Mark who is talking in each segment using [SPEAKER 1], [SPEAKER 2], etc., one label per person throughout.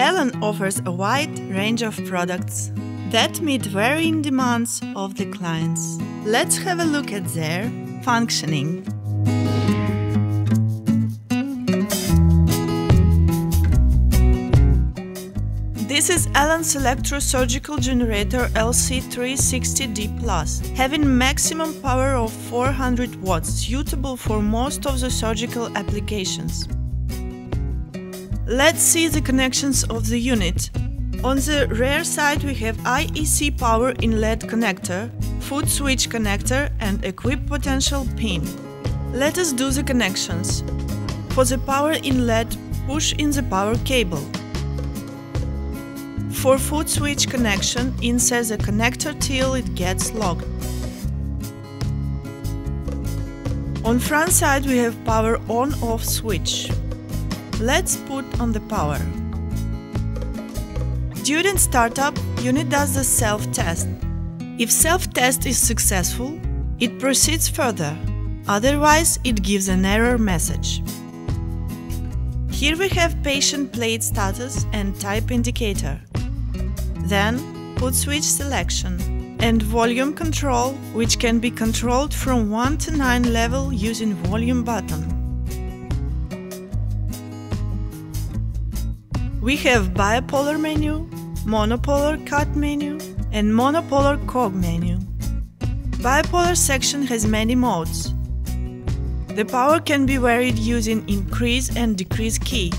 [SPEAKER 1] Alan offers a wide range of products that meet varying demands of the clients. Let's have a look at their functioning. This is Alan's electrosurgical generator LC360D+, having maximum power of 400 watts, suitable for most of the surgical applications. Let's see the connections of the unit. On the rear side we have IEC power inlet connector, foot switch connector and equipotential pin. Let us do the connections. For the power inlet, push in the power cable. For foot switch connection, insert the connector till it gets locked. On front side we have power on-off switch. Let's put on the power. During startup, unit does the self-test. If self-test is successful, it proceeds further, otherwise it gives an error message. Here we have patient plate status and type indicator. Then, foot switch selection and volume control, which can be controlled from 1 to 9 level using volume button. We have bipolar menu, monopolar cut menu and monopolar coag menu. Bipolar section has many modes. The power can be varied using increase and decrease key.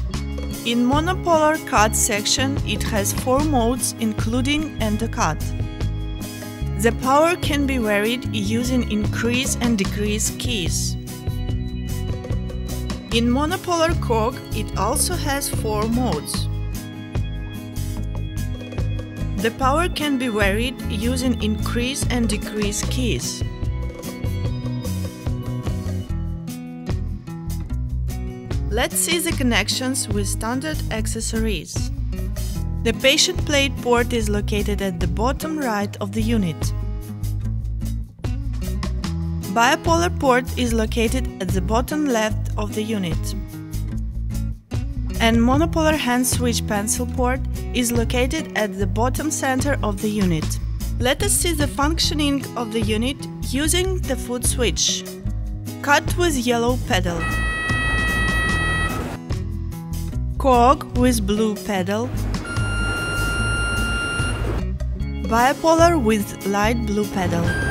[SPEAKER 1] In monopolar cut section, it has four modes including and cut. The power can be varied using increase and decrease keys. In monopolar coag, it also has four modes. The power can be varied using increase and decrease keys. Let's see the connections with standard accessories. The patient plate port is located at the bottom right of the unit. Bipolar port is located at the bottom left of the unit. And monopolar hand switch pencil port is located at the bottom center of the unit. Let us see the functioning of the unit using the foot switch. Cut with yellow pedal coag with blue pedal, bipolar with light blue pedal.